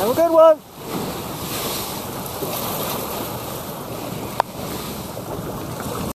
Have a good one.